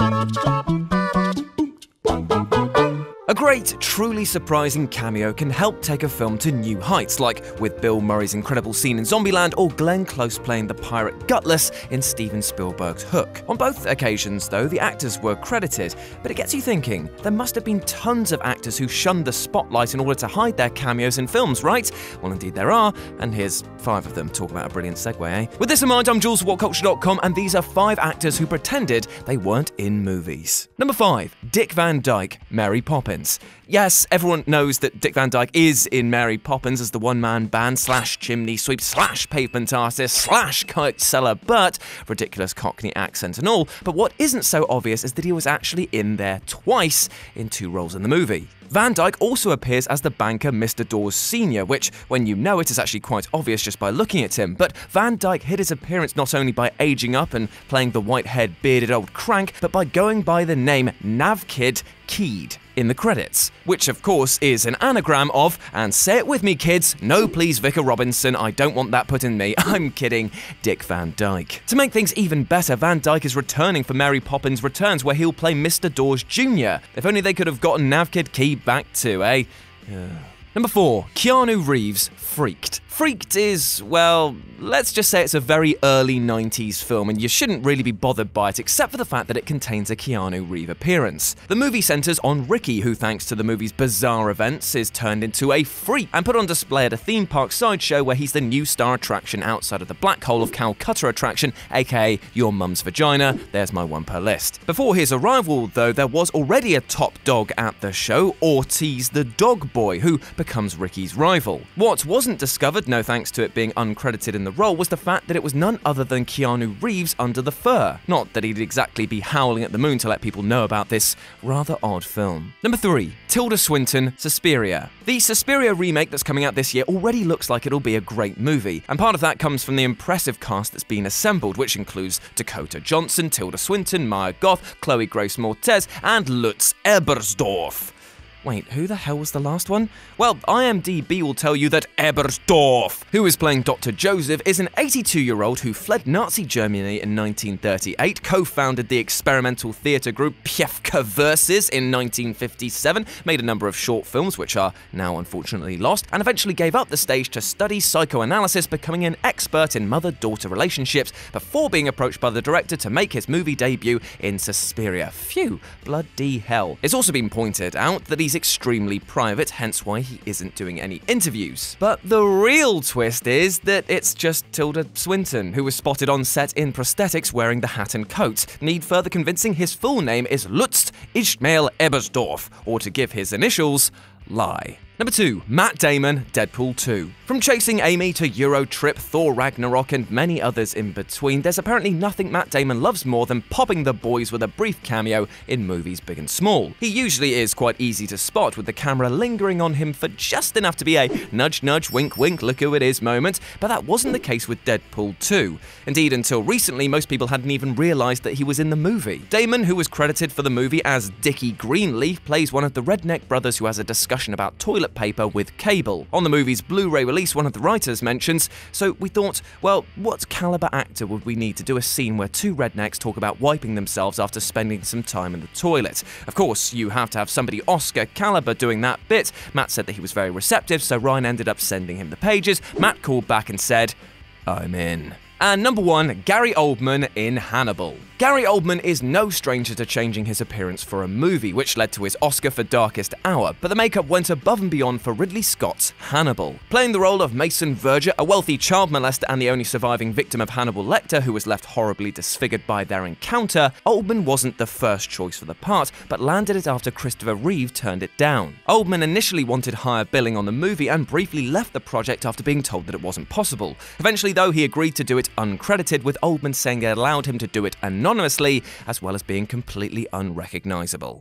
Thank you. A great, truly surprising cameo can help take a film to new heights, like with Bill Murray's incredible scene in Zombieland or Glenn Close playing the pirate Gutless in Steven Spielberg's Hook. On both occasions, though, the actors were credited, but it gets you thinking there must have been tons of actors who shunned the spotlight in order to hide their cameos in films, right? Well, indeed there are, and here's five of them. Talk about a brilliant segue, eh? With this in mind, I'm Jules from WhatCulture.com, and these are five actors who pretended they weren't in movies. Number five, Dick Van Dyke, Mary Poppins. Yes, everyone knows that Dick Van Dyke is in Mary Poppins as the one man band slash chimney sweep slash pavement artist slash kite seller, but ridiculous cockney accent and all. But what isn't so obvious is that he was actually in there twice in two roles in the movie. Van Dyke also appears as the banker Mr. Dawes Sr., which, when you know it, is actually quite obvious just by looking at him. But Van Dyke hid his appearance not only by aging up and playing the white haired, bearded old crank, but by going by the name Navckid Keyd in the credits, which of course is an anagram of, and say it with me, kids, no please Vicar Robinson, I don't want that put in me. I'm kidding, Dick Van Dyke. To make things even better, Van Dyke is returning for Mary Poppins Returns, where he'll play Mr. Dawes Jr. If only they could have gotten Navckid Key back too, eh? Number 4. Keanu Reeves Freaked. Freaked is, well, let's just say it's a very early 90s film, and you shouldn't really be bothered by it except for the fact that it contains a Keanu Reeves appearance. The movie centers on Ricky, who, thanks to the movie's bizarre events, is turned into a freak and put on display at a theme park sideshow where he's the new star attraction outside of the Black Hole of Calcutta attraction, aka Your Mum's Vagina. There's my one per list. Before his arrival, though, there was already a top dog at the show, Ortiz the Dog Boy, who becomes Ricky's rival. What wasn't discovered, no thanks to it being uncredited in the role, was the fact that it was none other than Keanu Reeves under the fur. Not that he'd exactly be howling at the moon to let people know about this rather odd film. Number 3. Tilda Swinton, Suspiria. The Suspiria remake that's coming out this year already looks like it'll be a great movie, and part of that comes from the impressive cast that's been assembled, which includes Dakota Johnson, Tilda Swinton, Mia Goth, Chloe Grace Moretz, and Lutz Ebersdorf. Wait, who the hell was the last one? Well, IMDb will tell you that Ebersdorf, who is playing Dr. Joseph, is an 82 year old who fled Nazi Germany in 1938, co founded the experimental theatre group Piefke Versus in 1957, made a number of short films which are now unfortunately lost, and eventually gave up the stage to study psychoanalysis, becoming an expert in mother daughter relationships before being approached by the director to make his movie debut in Suspiria. Phew, bloody hell. It's also been pointed out that he's extremely private, hence why he isn't doing any interviews. But the real twist is that it's just Tilda Swinton, who was spotted on set in prosthetics wearing the hat and coat. Need further convincing his full name is Lutz Ishmael Ebersdorf, or to give his initials, Lie. Number 2. Matt Damon, Deadpool 2. From Chasing Amy to Euro Trip, Thor Ragnarok, and many others in between, there's apparently nothing Matt Damon loves more than popping the boys with a brief cameo in movies big and small. He usually is quite easy to spot, with the camera lingering on him for just enough to be a nudge nudge, wink wink, look who it is moment, but that wasn't the case with Deadpool 2. Indeed, until recently, most people hadn't even realised that he was in the movie. Damon, who was credited for the movie as Dickie Greenleaf, plays one of the redneck brothers who has a discussion about toilet paper with cable. On the movie's Blu ray release, one of the writers mentions, so we thought, well, what caliber actor would we need to do a scene where two rednecks talk about wiping themselves after spending some time in the toilet? Of course, you have to have somebody Oscar caliber doing that bit. Matt said that he was very receptive, so Ryan ended up sending him the pages. Matt called back and said, I'm in. And number one, Gary Oldman in Hannibal. Gary Oldman is no stranger to changing his appearance for a movie, which led to his Oscar for Darkest Hour, but the makeup went above and beyond for Ridley Scott's Hannibal. Playing the role of Mason Verger, a wealthy child molester and the only surviving victim of Hannibal Lecter who was left horribly disfigured by their encounter, Oldman wasn't the first choice for the part, but landed it after Christopher Reeve turned it down. Oldman initially wanted higher billing on the movie and briefly left the project after being told that it wasn't possible. Eventually, though, he agreed to do it uncredited, with Oldman saying it allowed him to do it anonymously, as well as being completely unrecognizable.